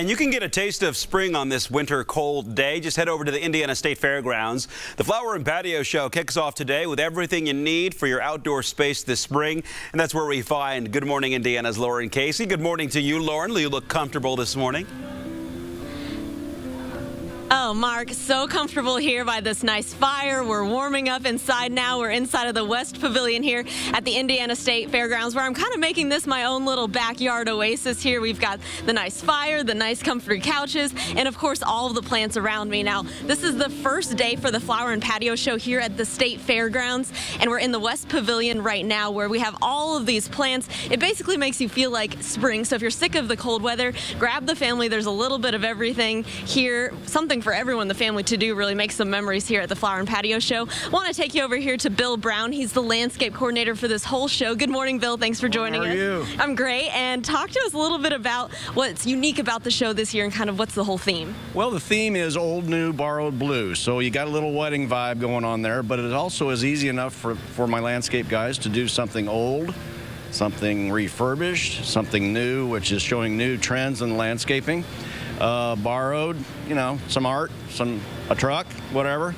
And you can get a taste of spring on this winter cold day. Just head over to the Indiana State Fairgrounds. The Flower and Patio Show kicks off today with everything you need for your outdoor space this spring. And that's where we find Good Morning Indiana's Lauren Casey. Good morning to you, Lauren. You look comfortable this morning. Mark, so comfortable here by this nice fire. We're warming up inside now. We're inside of the West Pavilion here at the Indiana State Fairgrounds where I'm kind of making this my own little backyard oasis here. We've got the nice fire, the nice comfy couches, and of course all of the plants around me. Now, this is the first day for the Flower and Patio Show here at the State Fairgrounds, and we're in the West Pavilion right now where we have all of these plants. It basically makes you feel like spring. So if you're sick of the cold weather, grab the family. There's a little bit of everything here, something for everyone in the family to do, really make some memories here at the Flower and Patio Show. I want to take you over here to Bill Brown. He's the landscape coordinator for this whole show. Good morning, Bill. Thanks for joining How are us. You? I'm great. And talk to us a little bit about what's unique about the show this year and kind of what's the whole theme. Well, the theme is old, new, borrowed blue. So you got a little wedding vibe going on there, but it also is easy enough for, for my landscape guys to do something old, something refurbished, something new, which is showing new trends in landscaping uh, borrowed, you know, some art, some a truck, whatever,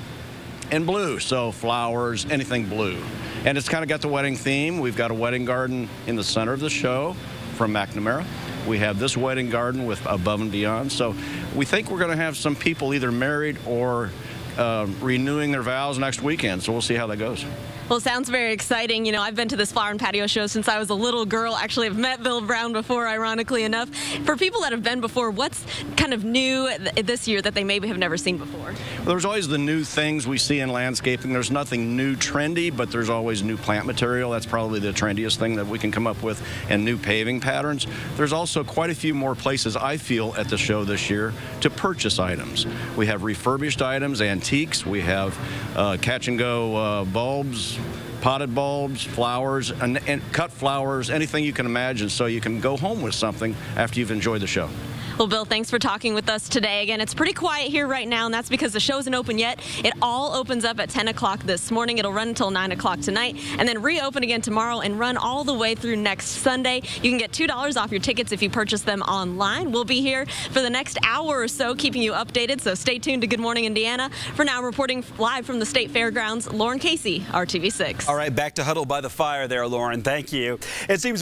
and blue. So flowers, anything blue. And it's kind of got the wedding theme. We've got a wedding garden in the center of the show from McNamara. We have this wedding garden with above and beyond. So we think we're going to have some people either married or uh, renewing their vows next weekend. So we'll see how that goes. Well, it sounds very exciting. You know, I've been to this flower and patio show since I was a little girl. Actually, I've met Bill Brown before, ironically enough. For people that have been before, what's kind of new this year that they maybe have never seen before? Well, there's always the new things we see in landscaping. There's nothing new trendy, but there's always new plant material. That's probably the trendiest thing that we can come up with, and new paving patterns. There's also quite a few more places, I feel, at the show this year to purchase items. We have refurbished items, antiques. We have uh, catch and go uh, bulbs, potted bulbs, flowers, and, and cut flowers, anything you can imagine so you can go home with something after you've enjoyed the show. Well, Bill, thanks for talking with us today. Again, it's pretty quiet here right now, and that's because the show isn't open yet. It all opens up at 10 o'clock this morning. It'll run until 9 o'clock tonight, and then reopen again tomorrow and run all the way through next Sunday. You can get $2 off your tickets if you purchase them online. We'll be here for the next hour or so, keeping you updated, so stay tuned to Good Morning Indiana. For now, reporting live from the State Fairgrounds, Lauren Casey, RTV6. All right, back to Huddle by the Fire there, Lauren. Thank you. It seems